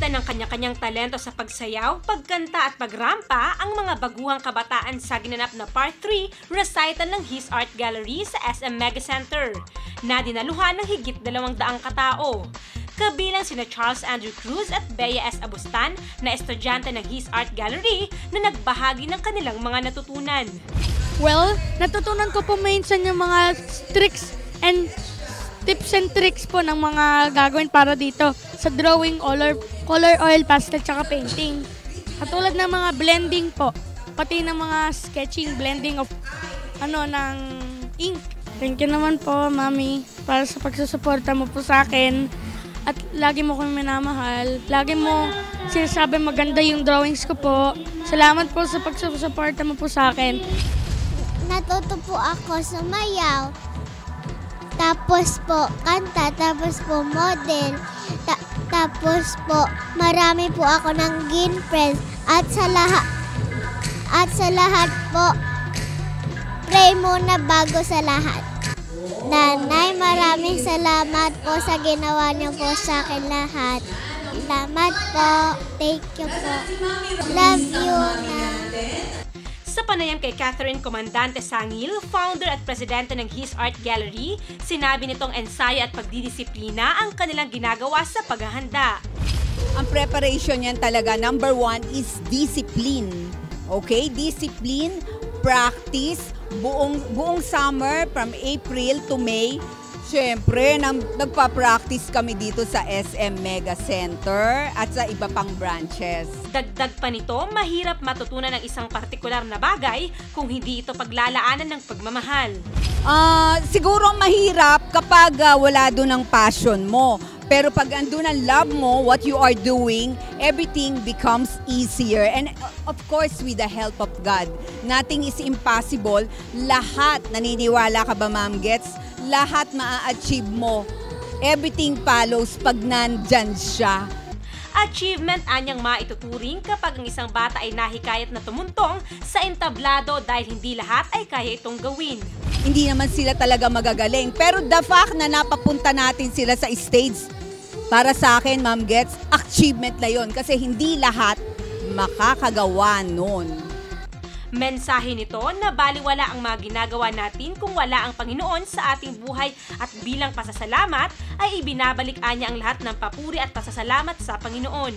Pinamamagitan ng kanya-kanyang talento sa pagsayaw, pagkanta at pagrampa ang mga baguhang kabataan sa ginanap na Part 3 recital ng His Art Gallery sa SM Mega Center na dinaluhan ng higit dalawang daang katao. Kabilang sina Charles Andrew Cruz at Bea S. Abustan na estudyante ng His Art Gallery na nagbahagi ng kanilang mga natutunan. Well, natutunan ko po minsan yung mga tricks and tips and tricks po ng mga gagawin para dito sa drawing, color, color oil, pastel, tsaka painting. Katulad ng mga blending po, pati ng mga sketching, blending of ano, ng ink. Thank you naman po, Mami, para sa pagsusuporta mo po sa akin. At lagi mo kami minamahal. Lagi mo sinasabi maganda yung drawings ko po. Salamat po sa pagsusuporta mo po sa akin. Natuto po ako sumayaw. Tapos po kanta, tapos po model. Ta- tapos po marami po ako ng gin friends. At sa lahat at sa lahat po pray muna bago sa lahat. Nanay, maraming salamat po sa ginawa niyo po sa akin lahat. Salamat po. Thank you po. Love you na. Sa panayam kay Catherine Comandante Sangil, founder at presidente ng His Art Gallery, sinabi nitong ensayo at pagdidisiplina ang kanilang ginagawa sa paghahanda. Ang preparation yan talaga, number one is discipline. Okay? Discipline, practice, buong, buong summer from April to May. Siyempre, nang, nagpa-practice kami dito sa SM Mega Center at sa iba pang branches. Dagdag pa nito, mahirap matutunan ng isang partikular na bagay kung hindi ito paglalaanan ng pagmamahal. Ah, siguro mahirap kapag ah, wala doon ang passion mo. Pero pag andun ang love mo, what you are doing, everything becomes easier. And uh, of course, with the help of God, nothing is impossible. Lahat, naniniwala ka ba, Ma'am Gets? Lahat maa-achieve mo. Everything follows pag nandyan siya. Achievement anyang maituturing kapag ang isang bata ay nahikayat na tumuntong sa entablado dahil hindi lahat ay kaya itong gawin. Hindi naman sila talaga magagaling. Pero the fact na napapunta natin sila sa stage, para sa akin, Ma'am Gets, achievement na yon kasi hindi lahat makakagawa nun. Mensahe nito na baliwala ang mga ginagawa natin kung wala ang Panginoon sa ating buhay at bilang pasasalamat ay ibinabalik anya ang lahat ng papuri at pasasalamat sa Panginoon.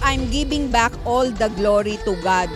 I'm giving back all the glory to God.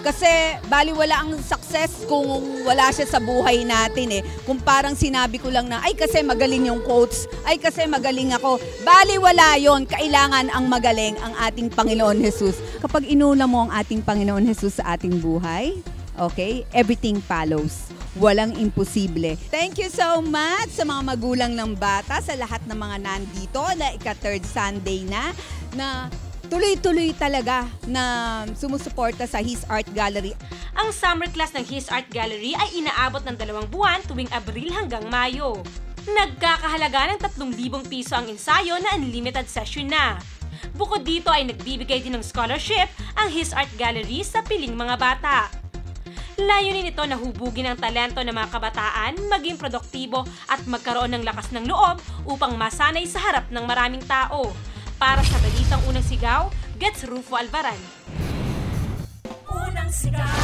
Kasi baliwala ang success kung wala siya sa buhay natin eh. Kung parang sinabi ko lang na, ay kasi magaling yung quotes, ay kasi magaling ako. Baliwala yon kailangan ang magaling ang ating Panginoon Jesus. Kapag inuna mo ang ating Panginoon Jesus sa ating buhay, okay, everything follows. Walang imposible. Thank you so much sa mga magulang ng bata, sa lahat ng mga nandito na ika-third Sunday na, na tuloy-tuloy talaga na sumusuporta sa His Art Gallery. Ang summer class ng His Art Gallery ay inaabot ng dalawang buwan tuwing Abril hanggang Mayo. Nagkakahalaga ng 3,000 piso ang ensayo na unlimited session na. Bukod dito ay nagbibigay din ng scholarship ang His Art Gallery sa piling mga bata. Layunin nito na hubugin ang talento ng mga kabataan, maging produktibo at magkaroon ng lakas ng loob upang masanay sa harap ng maraming tao. Para sa Balitang Unang Sigaw, gets Rufo Alvaran. Unang sigaw